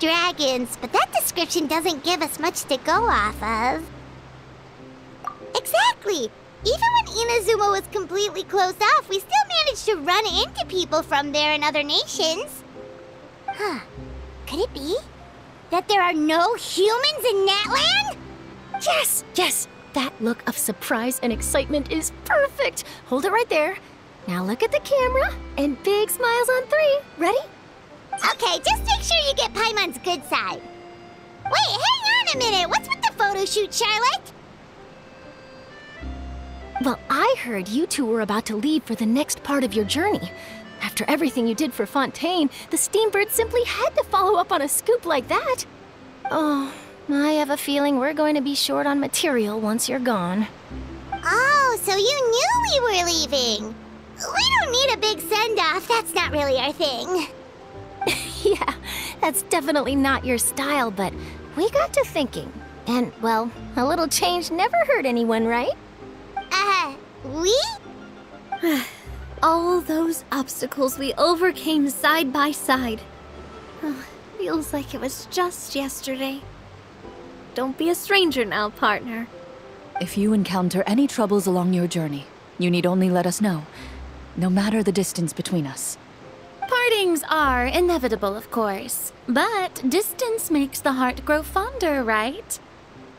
dragons, but that description doesn't give us much to go off of. Exactly! Even when Inazuma was completely closed off, we still managed to run into people from there and other nations. Huh. Could it be? That there are no humans in Natlan? Yes, yes! That look of surprise and excitement is perfect! Hold it right there. Now look at the camera, and big smiles on three. Ready? Okay, just make sure you get Paimon's good side. Wait, hang on a minute! What's with the photo shoot, Charlotte? Well, I heard you two were about to leave for the next part of your journey. After everything you did for Fontaine, the Steambird simply had to follow up on a scoop like that. Oh, I have a feeling we're going to be short on material once you're gone. Oh, so you knew we were leaving. We don't need a big send-off. That's not really our thing. Yeah, that's definitely not your style, but we got to thinking. And, well, a little change never hurt anyone, right? Uh, we? All those obstacles we overcame side by side. Oh, feels like it was just yesterday. Don't be a stranger now, partner. If you encounter any troubles along your journey, you need only let us know, no matter the distance between us. Partings are inevitable, of course, but distance makes the heart grow fonder, right?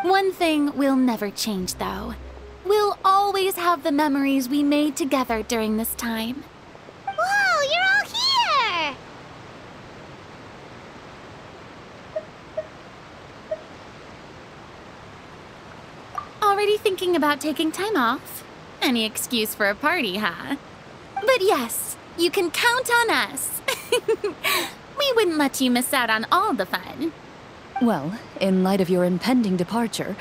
One thing will never change, though. We'll always have the memories we made together during this time. Whoa, you're all here! Already thinking about taking time off? Any excuse for a party, huh? But yes, you can count on us. we wouldn't let you miss out on all the fun. Well, in light of your impending departure,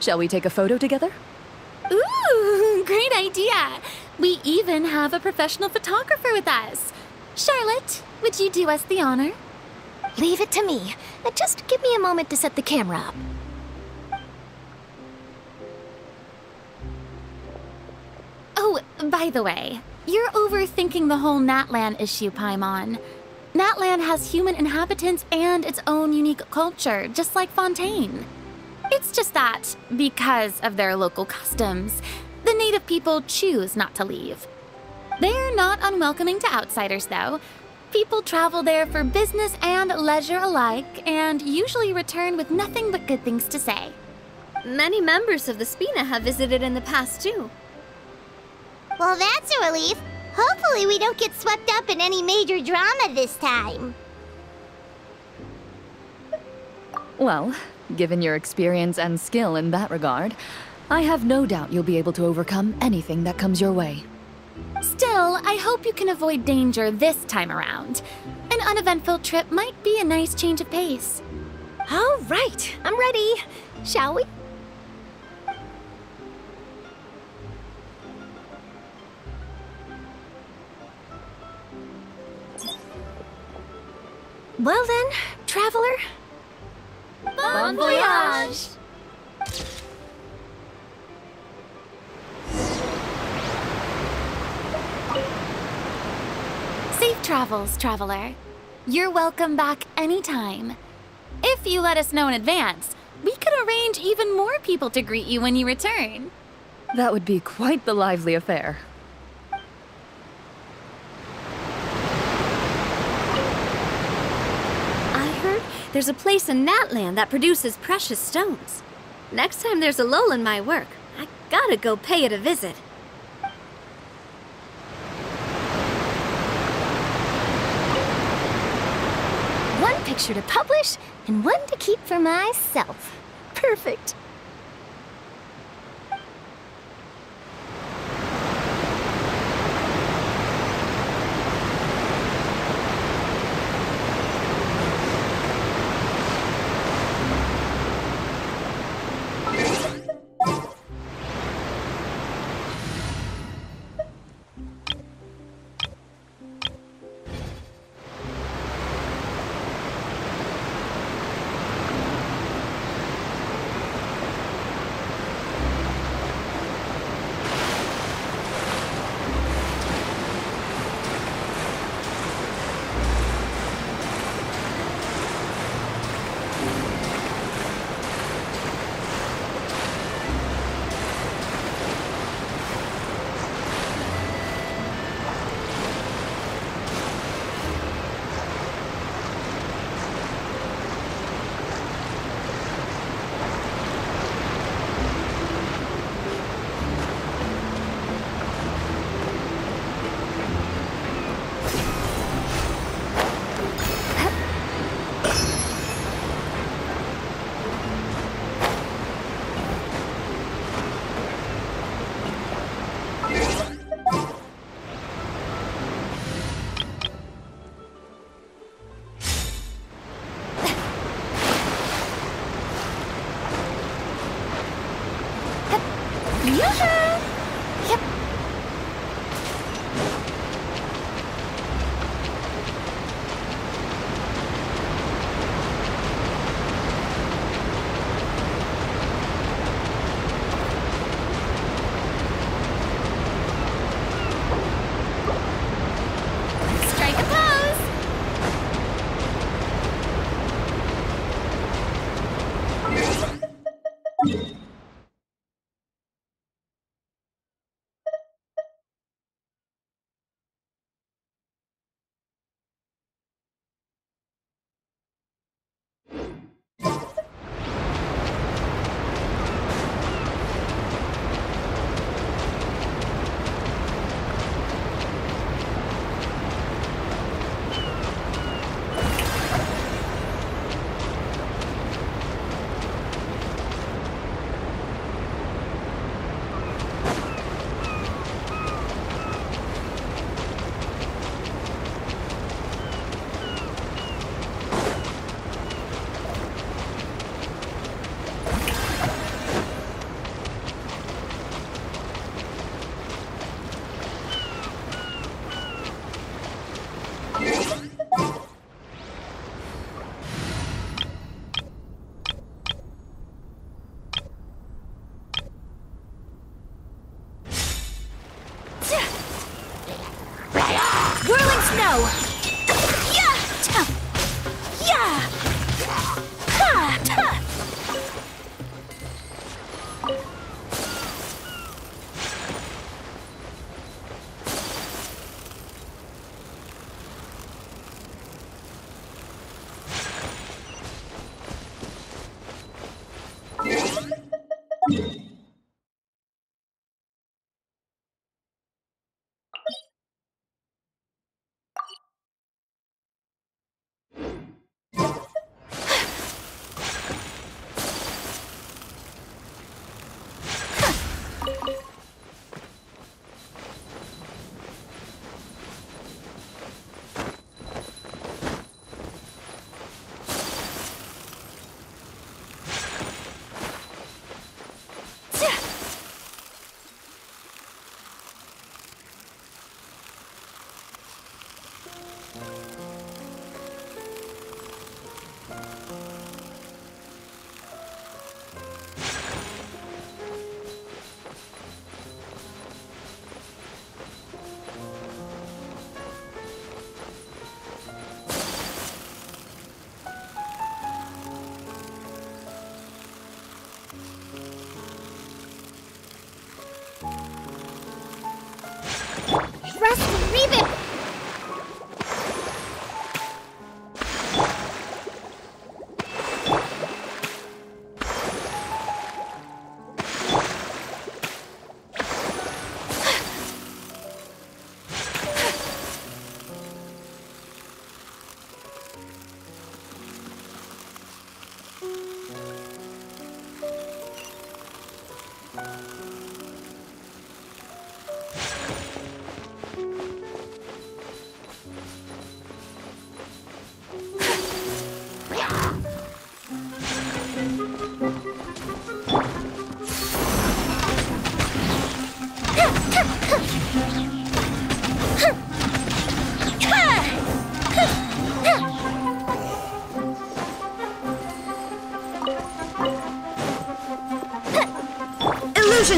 shall we take a photo together? Ooh, great idea. We even have a professional photographer with us. Charlotte, would you do us the honor? Leave it to me. Just give me a moment to set the camera up. Oh, by the way, you're overthinking the whole Natlan issue, Paimon. Natlan has human inhabitants and its own unique culture, just like Fontaine. It's just that, because of their local customs, the native people choose not to leave. They're not unwelcoming to outsiders, though. People travel there for business and leisure alike, and usually return with nothing but good things to say. Many members of the Spina have visited in the past, too. Well, that's a relief. Hopefully we don't get swept up in any major drama this time. Well, given your experience and skill in that regard, I have no doubt you'll be able to overcome anything that comes your way. Still, I hope you can avoid danger this time around. An uneventful trip might be a nice change of pace. All right, I'm ready. Shall we? Well then, traveler. Bon voyage! Safe travels, traveler. You're welcome back anytime. If you let us know in advance, we could arrange even more people to greet you when you return. That would be quite the lively affair. I heard there's a place in Natlan that produces precious stones. Next time there's a lull in my work, I gotta go pay it a visit. One picture to publish and one to keep for myself. Perfect.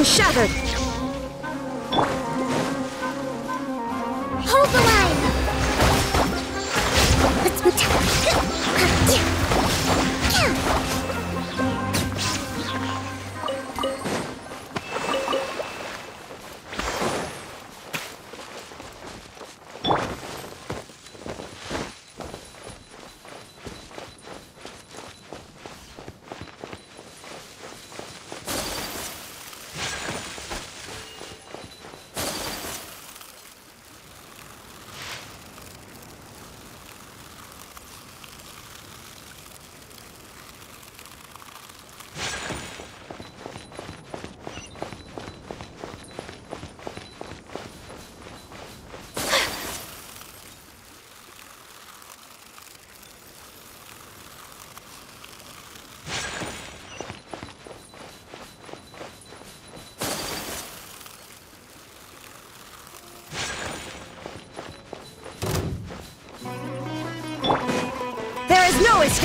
Shattered!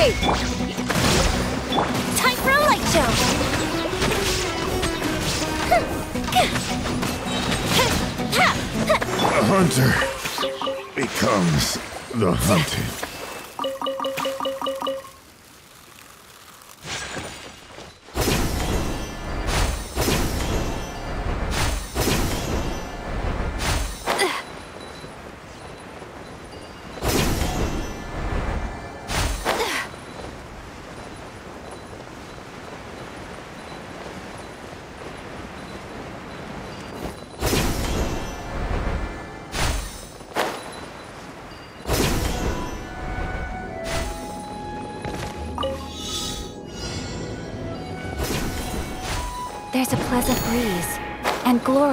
Escape. Time for a light show! The hunter becomes the hunted.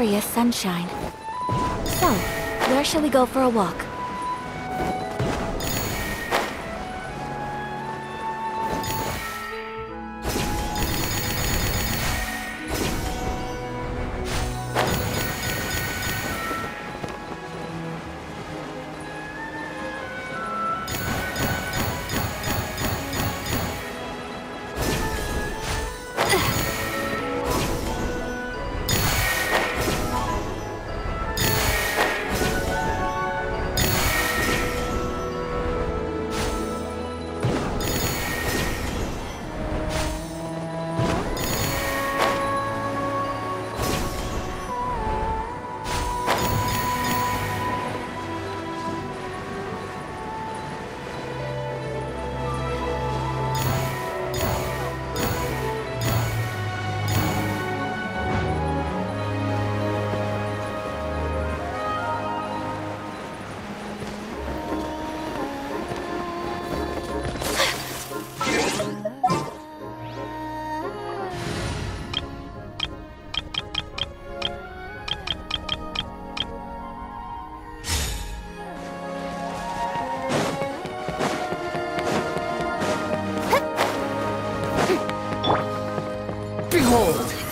Glorious sunshine. So, where shall we go for a walk? Behold!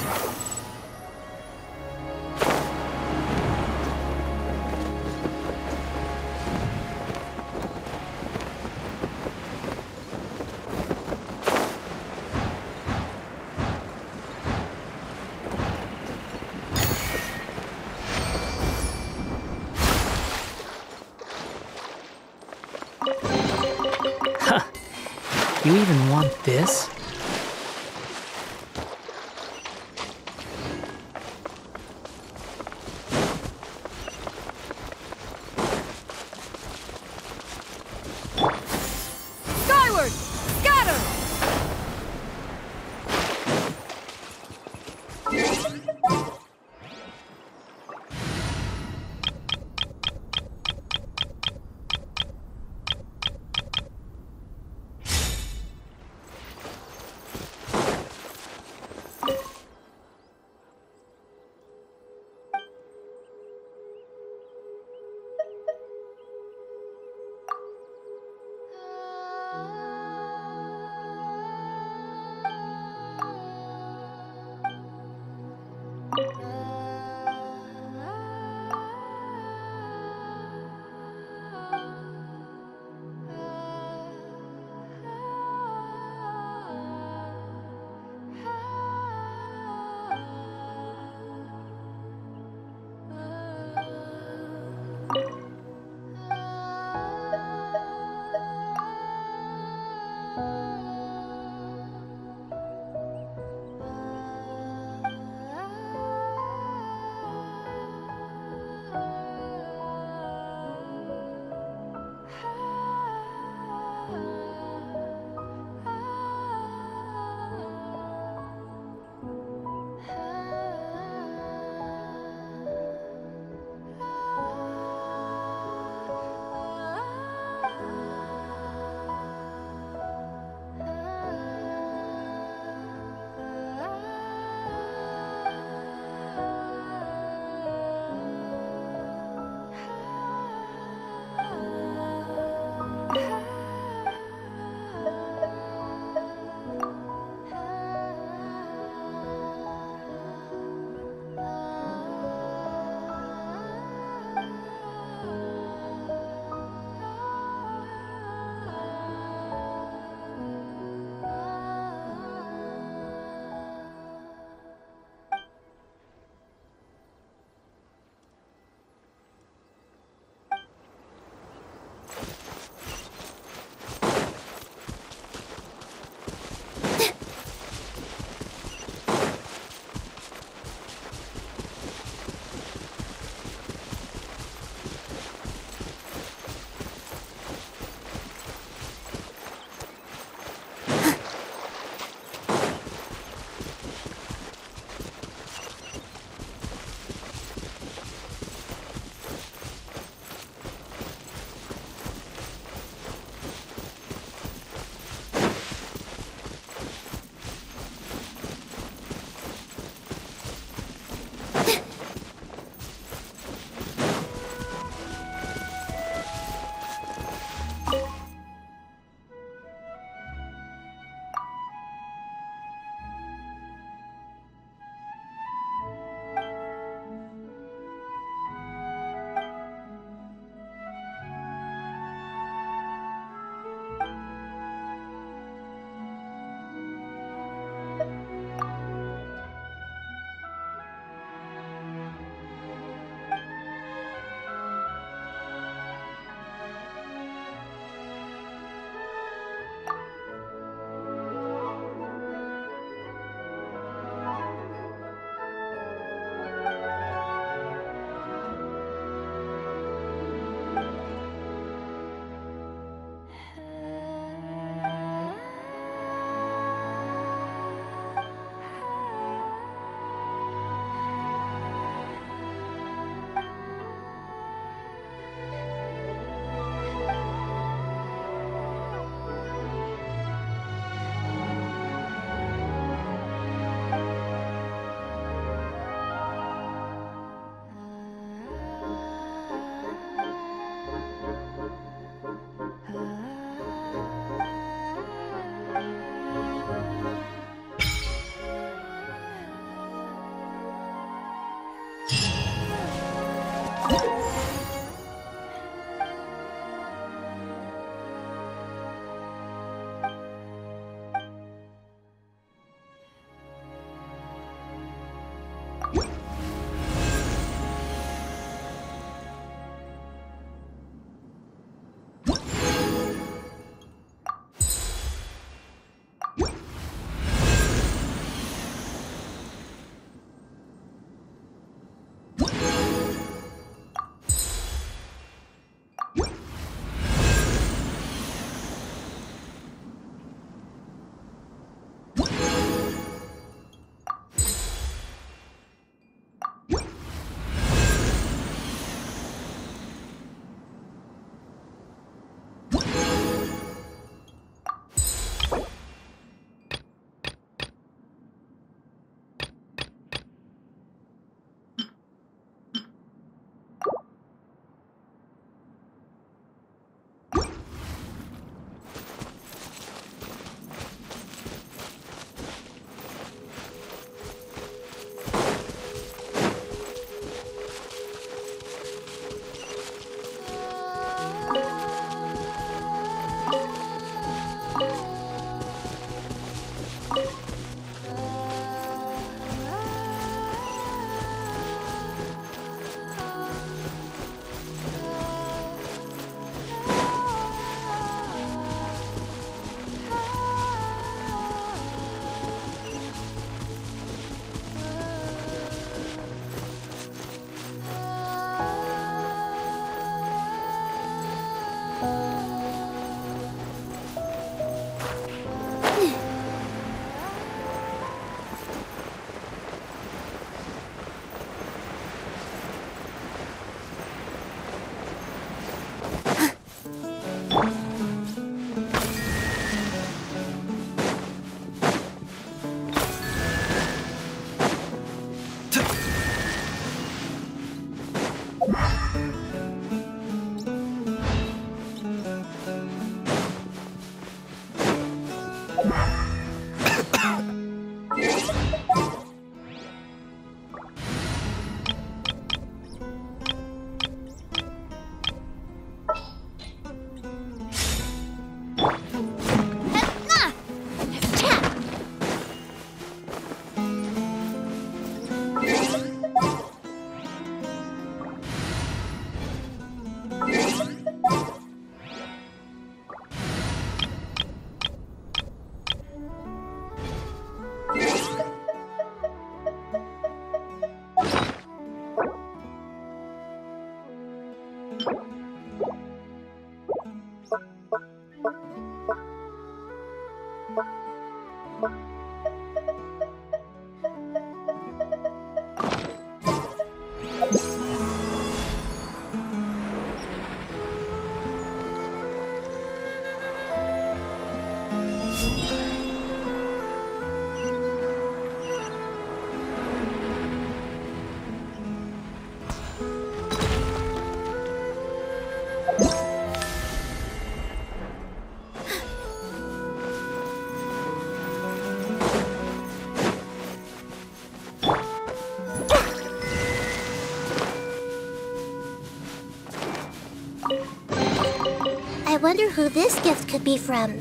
I wonder who this gift could be from.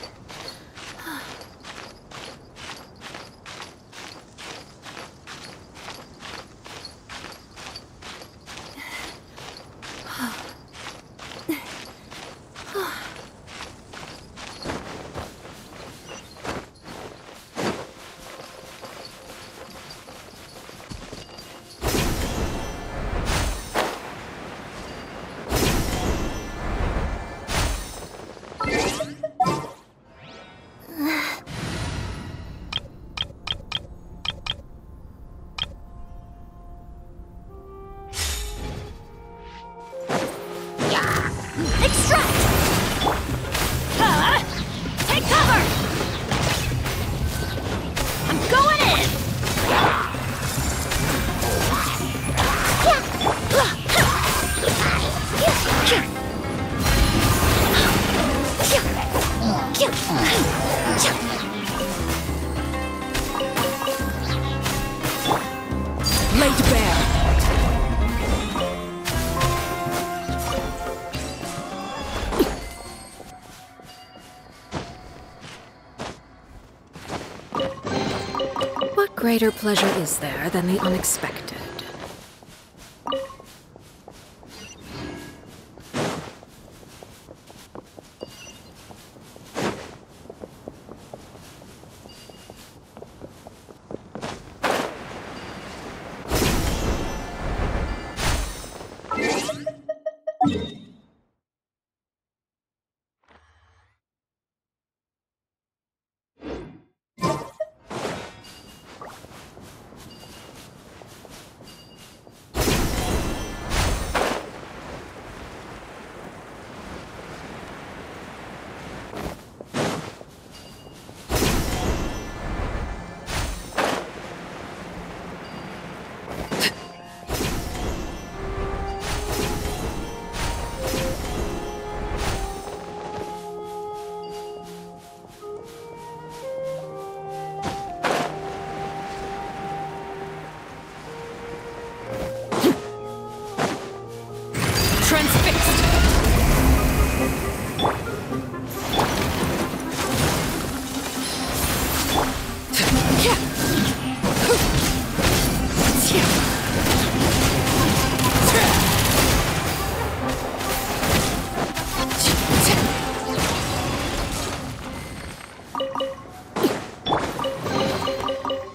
greater pleasure is there than the unexpected?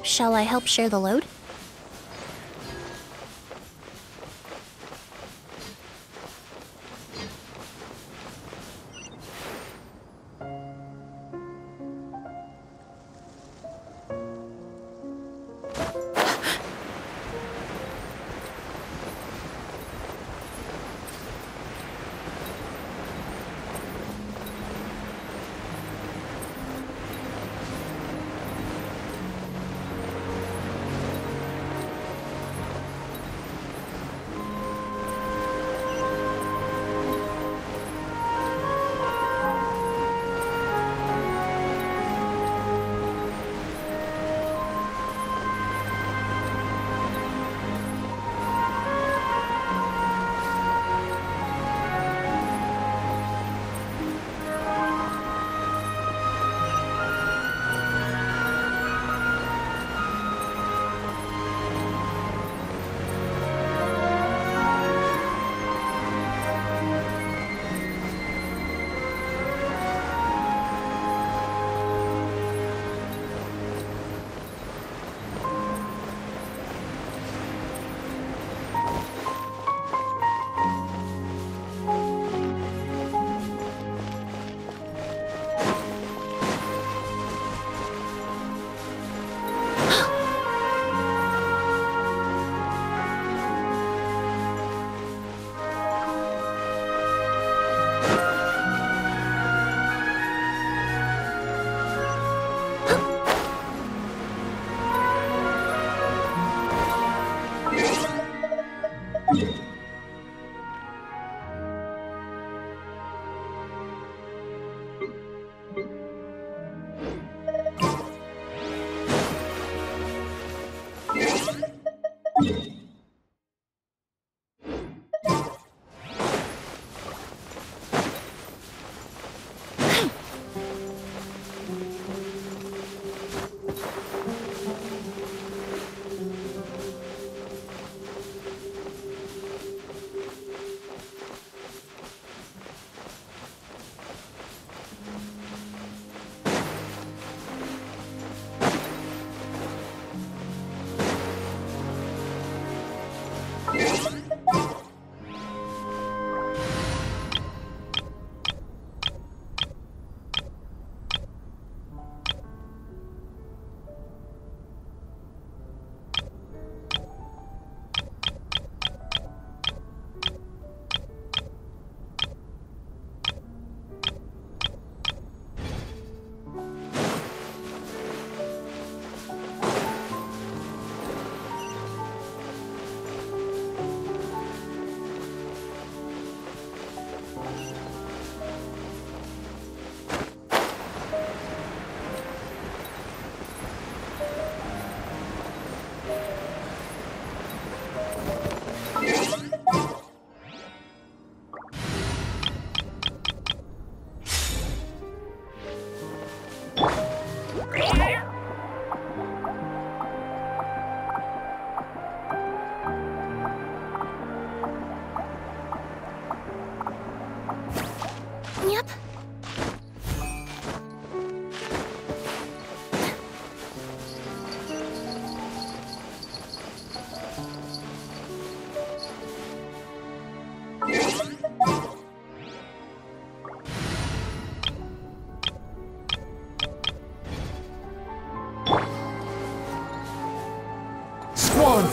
Shall I help share the load?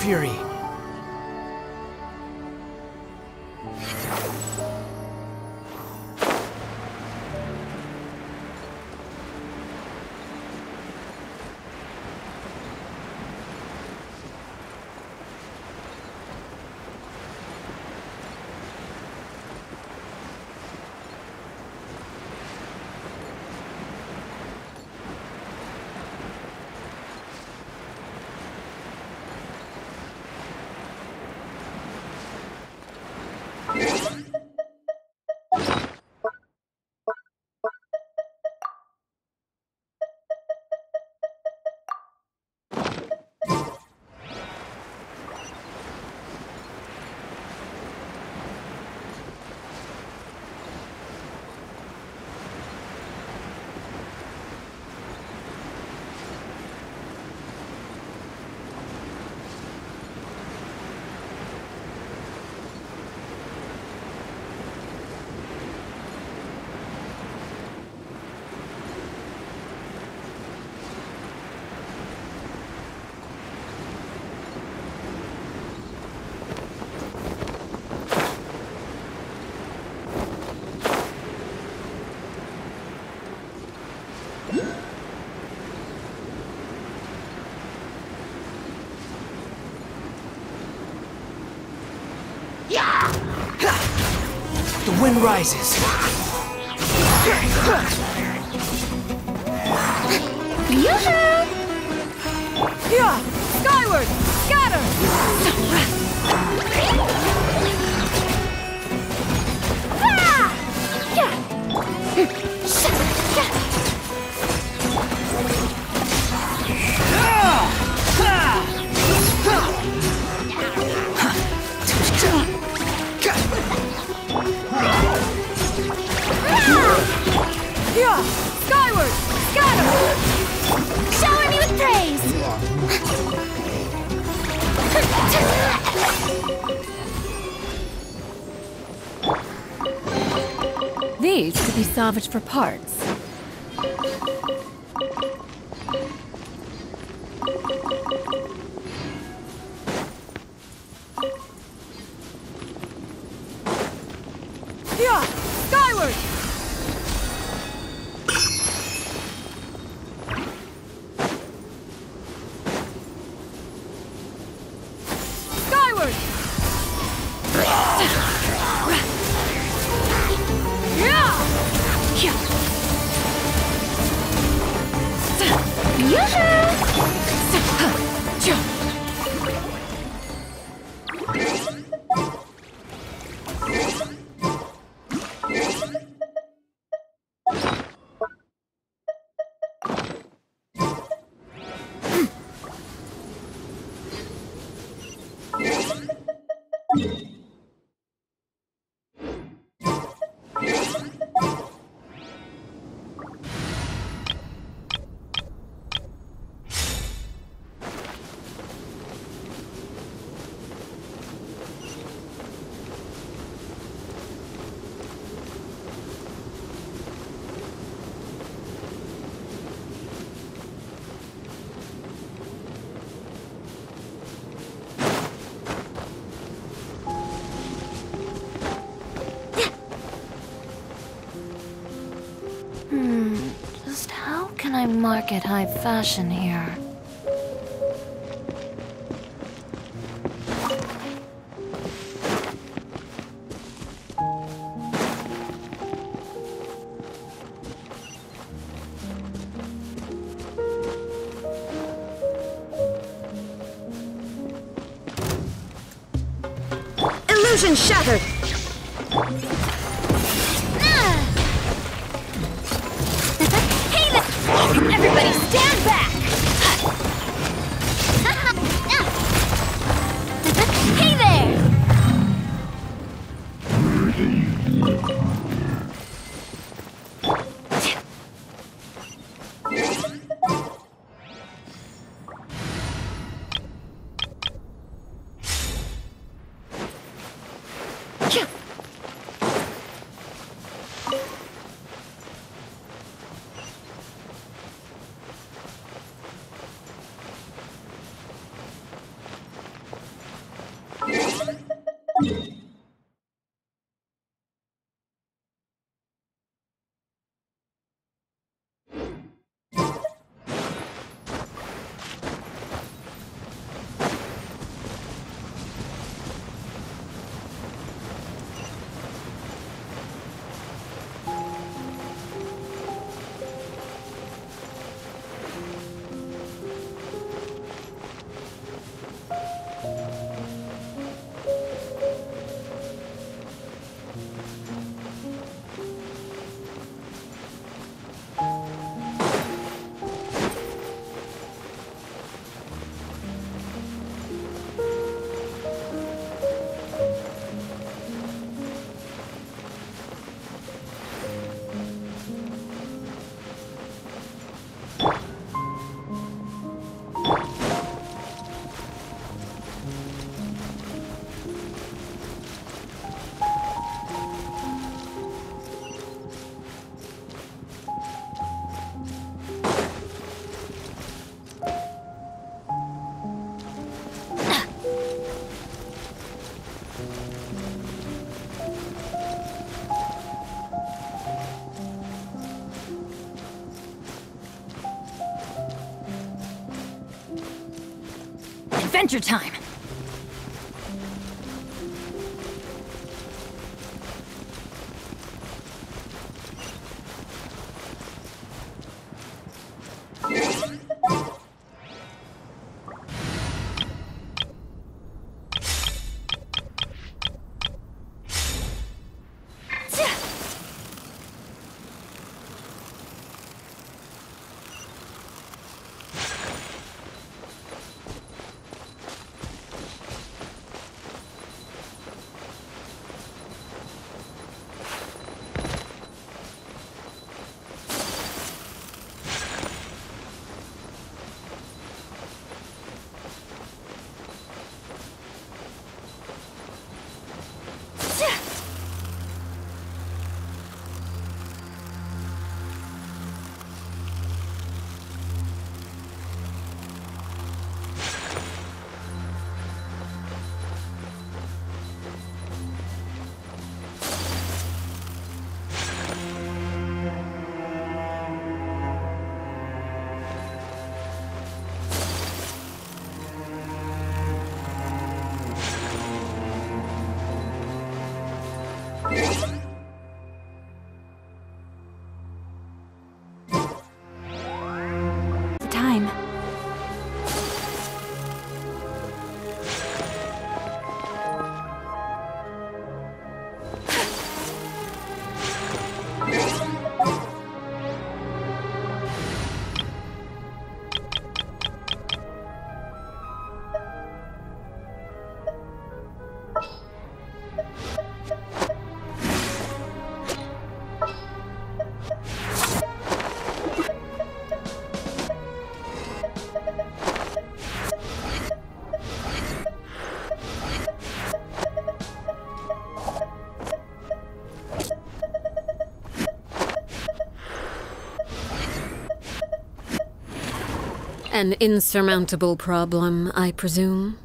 Fury. The wind rises. Yoo-hoo! Yeah! Skyward! Scatter! These could be salvaged for parts. Market high fashion here? Illusion shattered! Everybody Adventure time! An insurmountable problem, I presume.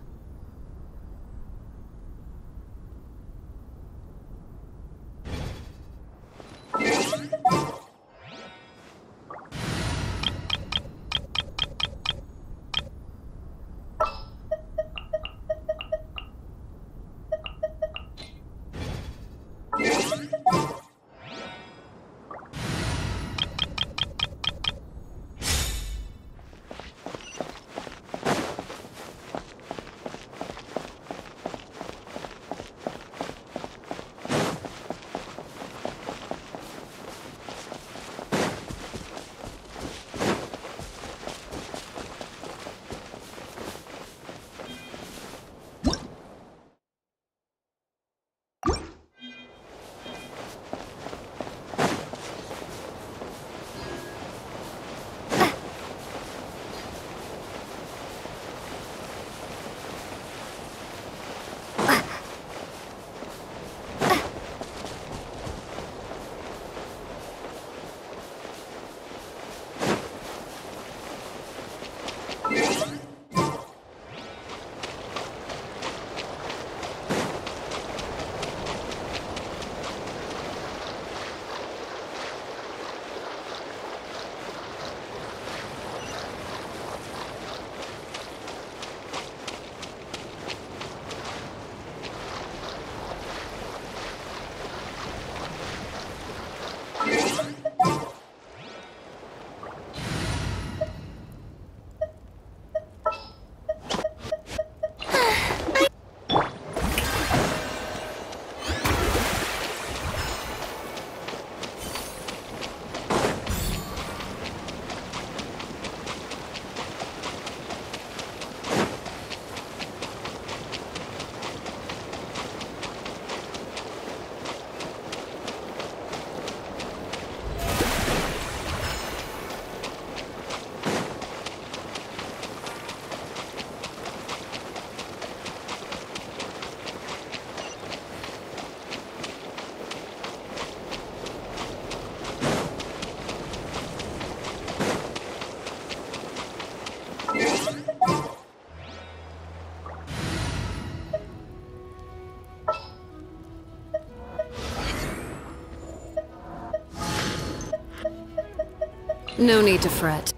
No need to fret.